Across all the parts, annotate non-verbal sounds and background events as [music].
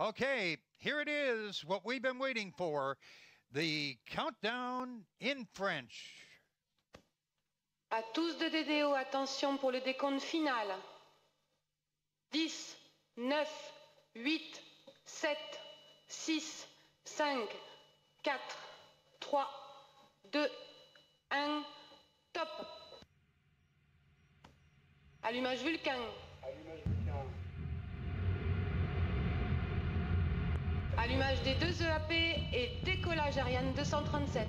Okay, here it is, what we've been waiting for the countdown in French. À tous de DDO, attention pour le décompte final. 10, 9, 8, 7, 6, 5, 4, 3, 2, 1, top. Allumage Vulcain. Allumage des deux EAP et décollage Ariane 237.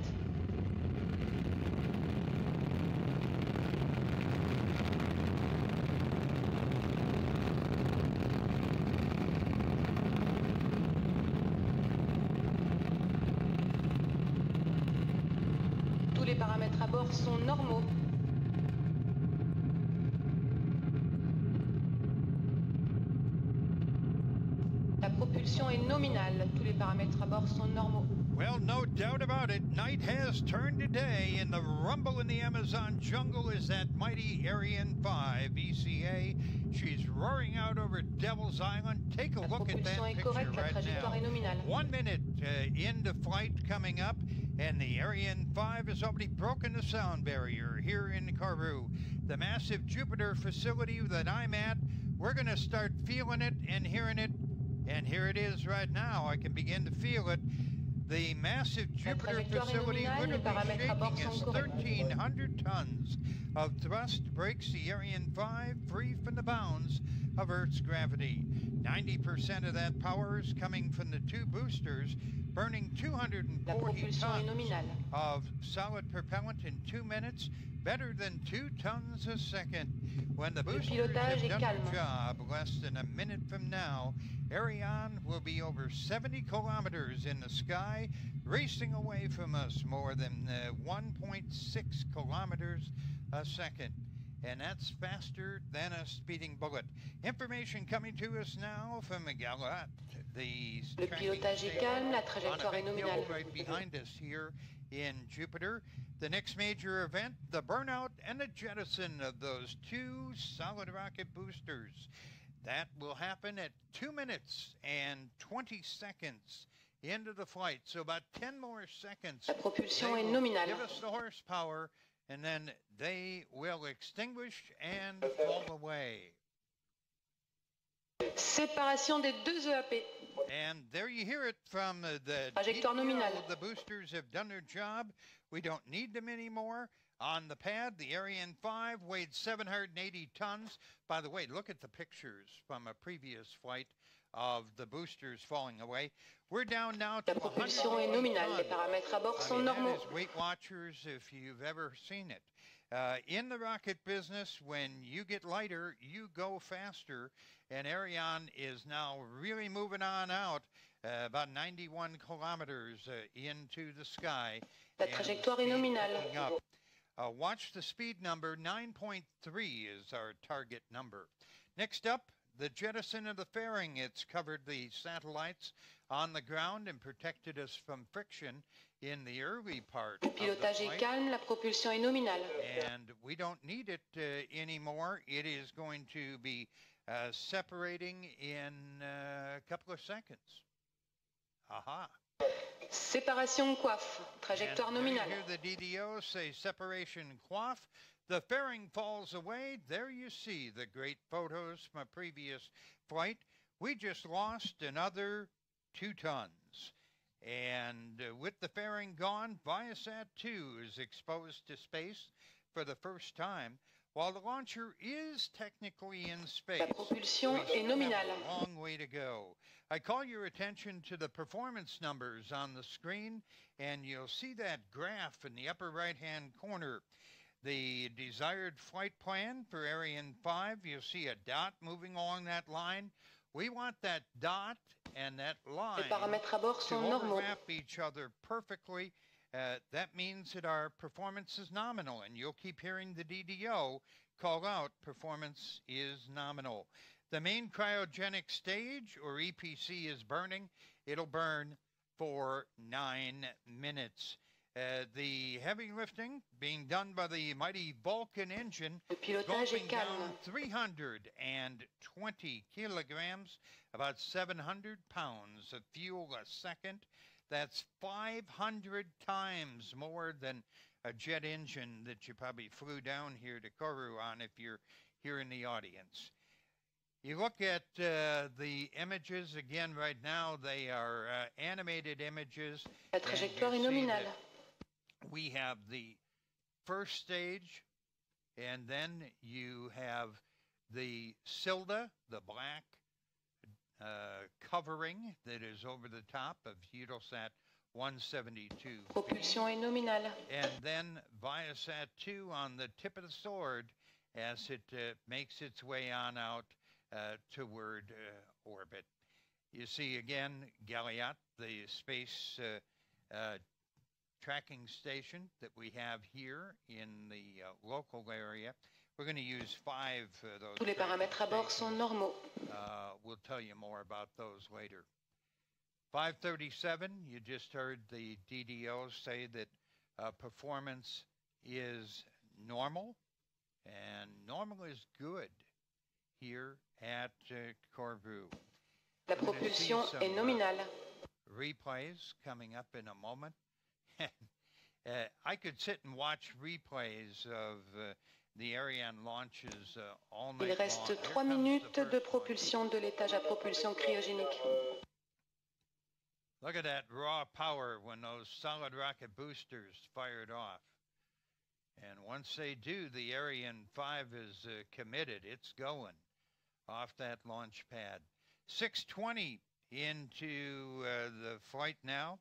Tous les paramètres à bord sont normaux. Propulsion est nominale. Tous les paramètres à bord sont normaux. Well, no doubt about it. Night has turned to day, and the rumble in the Amazon jungle is that mighty Ariane 5 ECA. She's roaring out over Devil's Island. Take a La look at that picture correcte, right now. One minute uh, into flight coming up, and the Ariane 5 has already broken the sound barrier here in Kourou. The massive Jupiter facility that I'm at, we're going to start feeling it and hearing it. And here it is right now. I can begin to feel it. The massive Jupiter facility nominale, would les be paramètres à bord shaking corrects. 1,300 tons of thrust breaks the Ariane 5 free from the bounds of Earth's gravity. 90% of that power is coming from the two boosters, burning 240 tons of solid propellant in two minutes, better than two tons a second. When the boosters have done calme. their job, less than a minute from now, Ariane will be over 70 kilometers in the sky, racing away from us more than uh, 1.6 kilometers a second. And that's faster than a speeding bullet. Information coming to us now from Galliot, the Le pilotage est calme, la trajectoire est nominale. right behind us here in Jupiter. The next major event, the burnout and the jettison of those two solid rocket boosters. That will happen at 2 minutes and 20 seconds into the flight. So about 10 more seconds. La propulsion est nominale. Give us the horsepower, and then they will extinguish and fall away. Séparation des deux EAP. And there you hear it from uh, the Trajectoire DTO. nominale. The boosters have done their job. We don't need them anymore. On the pad, the Ariane 5 weighed 780 tons. By the way, look at the pictures from a previous flight of the boosters falling away. We're down now to La propulsion est nominale. Les paramètres à bord sont normaux. Weight Watchers if you've ever seen it. Uh, in the rocket business, when you get lighter, you go faster. And Ariane is now really moving on out uh, about 91 kilometers uh, into the sky. La trajectoire est nominale. Uh, watch the speed number. 9.3 is our target number. Next up, the jettison of the fairing. It's covered the satellites on the ground and protected us from friction in the early part Le pilotage est calme, la propulsion est nominale. And we don't need it uh, anymore. It is going to be uh, separating in uh, a couple of seconds. Aha. Séparation coiffe. Trajectoire And nominale. hear the DDO say separation coiffe. The fairing falls away. There you see the great photos from a previous flight. We just lost another two tons. And uh, with the fairing gone, Viasat 2 is exposed to space for the first time. While the launcher is technically in space, La propulsion we est have nominale. a long way to go. I call your attention to the performance numbers on the screen, and you'll see that graph in the upper right hand corner. The desired flight plan for Ariane 5, you'll see a dot moving along that line. We want that dot and that line Les paramètres à bord to overlap each other perfectly. Uh, that means that our performance is nominal, and you'll keep hearing the DDO call out performance is nominal. The main cryogenic stage, or EPC, is burning. It'll burn for nine minutes. Uh, the heavy lifting being done by the mighty Vulcan engine, gulping down 320 kilograms, about 700 pounds of fuel a second. That's 500 times more than a jet engine that you probably flew down here to Kourou on if you're here in the audience. You look at uh, the images again right now, they are uh, animated images. La trajectoire est nominale. We have the first stage, and then you have the Sylda, the black uh, covering that is over the top of Eutelsat 172. Propulsion est nominale. And then Viasat 2 on the tip of the sword as it uh, makes its way on out uh, toward uh, orbit. You see again Galliot, the space uh, uh, tracking station that we have here in the uh, local area. We're going to use five of those. Tous les paramètres à bord sont normaux. Uh, we'll tell you more about those later. 537, you just heard the DDO say that uh, performance is normal, and normal is good here at uh, Kourou. La We're gonna see propulsion some, est uh, nominale. Replays coming up in a moment. [laughs] uh, I could sit and watch replays of uh, the Ariane launches uh, all night Il reste Here 3 minutes de propulsion de l'étage à propulsion cryogénique. Look at that raw power when those solid rocket boosters fired off. And once they do, the Ariane 5 is uh, committed. It's going off that launch pad. 620 into uh, the flight now.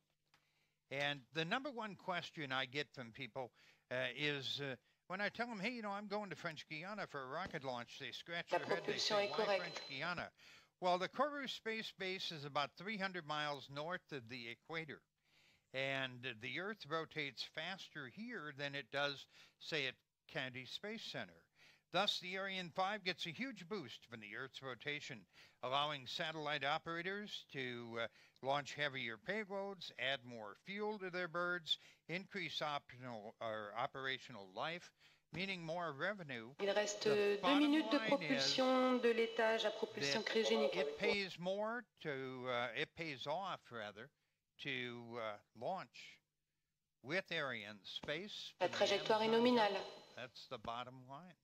And the number one question I get from people uh, is uh, when I tell them, hey, you know, I'm going to French Guiana for a rocket launch, they scratch their head. They say, why. French Guiana? Well, the Kourou Space Base is about 300 miles north of the equator. And the Earth rotates faster here than it does, say, at Kennedy Space Center. Thus, the Ariane 5 gets a huge boost from the Earth's rotation, allowing satellite operators to uh, launch heavier payloads, add more fuel to their birds, increase optional or operational life, meaning more revenue. Il reste The 2 bottom minutes de propulsion de l'étage à propulsion cryogénique. It pays more to, uh, it pays off rather, to uh, launch with Arianespace. La trajectoire est nominale. That's the bottom line.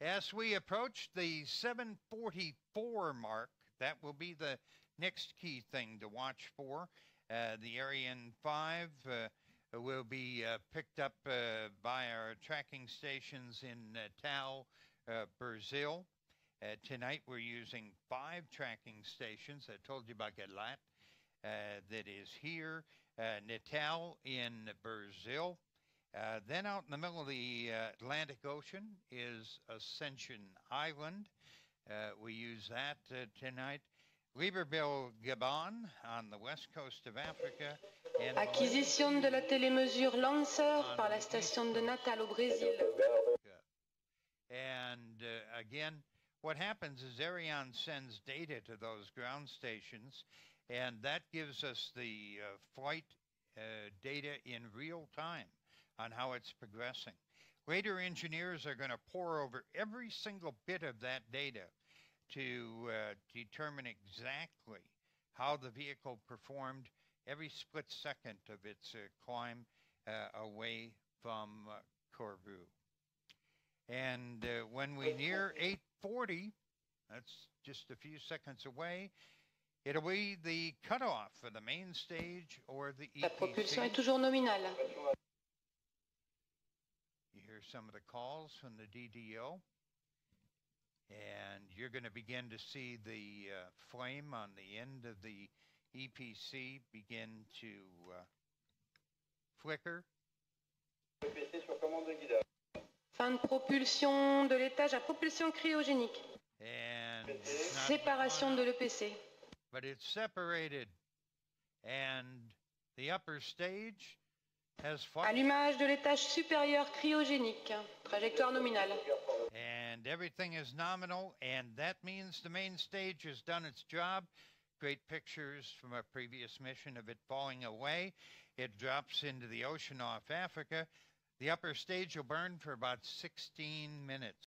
As we approach the 744 mark, that will be the next key thing to watch for. Uh, the Ariane 5 uh, will be uh, picked up uh, by our tracking stations in Tau, uh, Brazil. Uh, tonight we're using five tracking stations. I told you about Galliot. That is here, Natal in Brazil, uh, then out in the middle of the uh, Atlantic Ocean is Ascension Island. Uh, we use that uh, tonight. Libreville, Gabon, on the west coast of Africa. And Acquisition de la télémesure Lancer par la station de Natal au Brésil. And uh, again, what happens is Ariane sends data to those ground stations, and that gives us the uh, flight uh, data in real time on how it's progressing. Later, engineers are going to pour over every single bit of that data to uh, determine exactly how the vehicle performed every split second of its uh, climb uh, away from uh, Kourou. And uh, when we near 840, that's just a few seconds away, it'll be the cutoff for the main stage or the La propulsion est toujours nominale. You some of the calls from the DDO. And you're going to begin to see the uh, flame on the end of the EPC begin to uh, flicker. Fin de propulsion de l'étage à propulsion cryogénique. And [laughs] Séparation de l'EPC. but it's separated. And the upper stage. Allumage de l'étage supérieur cryogénique. Trajectoire nominale. and everything is nominal, and that means the main stage has done its job. great pictures from a previous mission of it falling away. It drops into the ocean off Africa. The upper stage will burn for about 16 minutes.